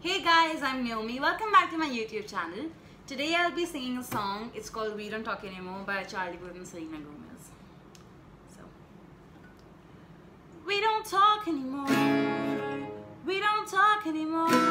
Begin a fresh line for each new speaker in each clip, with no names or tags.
Hey guys, I'm Naomie. Welcome back to my YouTube channel. Today I'll be singing a song. It's called We Don't Talk Anymore by Charlie Puth and Selena Gomez. So, we don't talk anymore. We don't talk anymore.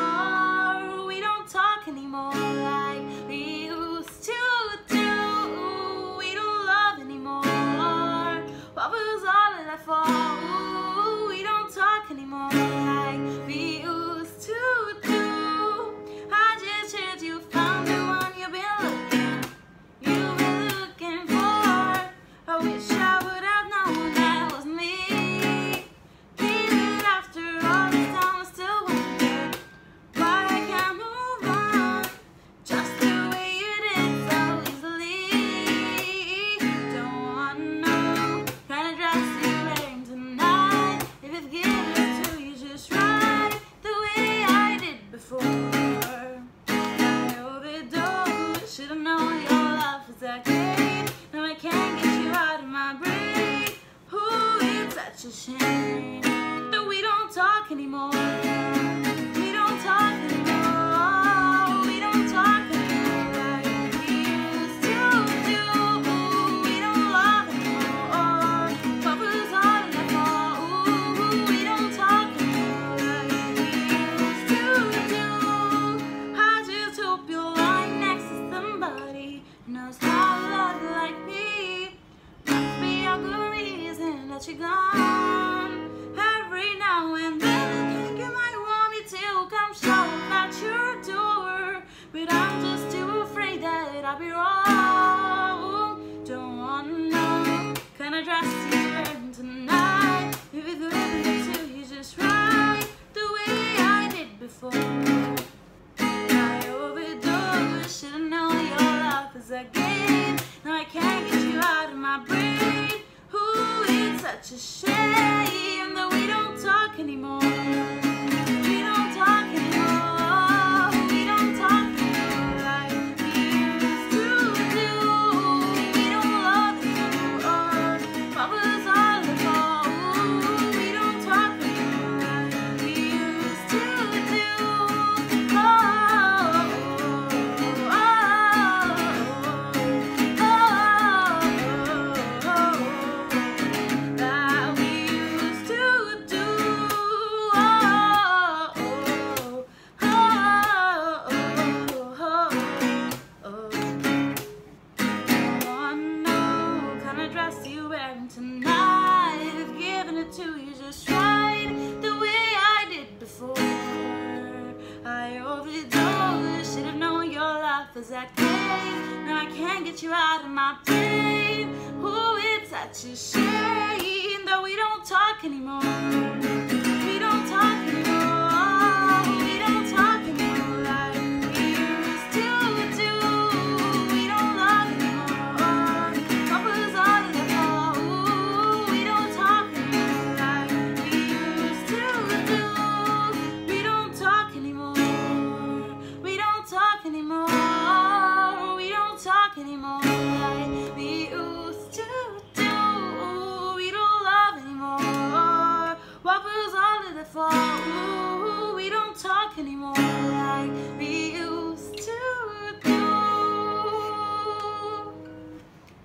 Should've known your love was a game. Now I can't get you out of my brain. Ooh, it's such a shame that we don't talk anymore. Gone. Every now and then I think you might want me to come show at your door. But I'm just too afraid that I'll be wrong. Don't wanna know kind of dress wearing tonight. If it's good to you just right the way I did before. I overdosed, should've known your love is a game. Now I can't get you out of my brain. Such a shame that we don't talk anymore. You and tonight? I've given it to you just right, the way I did before. I overdosed, should've known your love was that game. Now I can't get you out of my brain. Ooh, it's such a shame that we don't talk anymore.